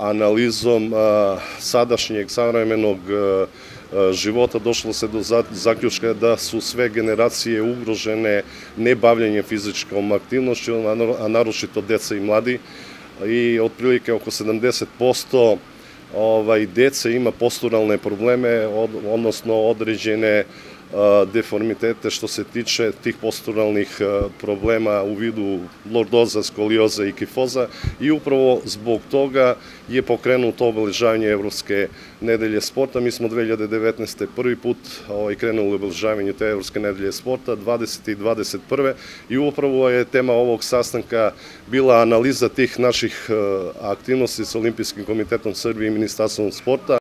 analizom sadašnjeg savremenog života došlo se do zaključka da su sve generacije ugrožene nebavljanjem fizičkom aktivnošću, a naročito deca i mladi. I otprilike oko 70% ovaj, dece ima posturalne probleme, odnosno određene deformitete što se tiče tih posturalnih problema u vidu lordoza, skolioza i kifoza i upravo zbog toga je pokrenuto obeležavanje Evropske nedelje sporta. Mi smo 2019. prvi put ovaj, krenuli obeležavanje te Evropske nedelje sporta, 20. i 21. i upravo je tema ovog sastanka bila analiza tih naših aktivnosti sa Olimpijskim komitetom Srbije i Ministarstvom sporta.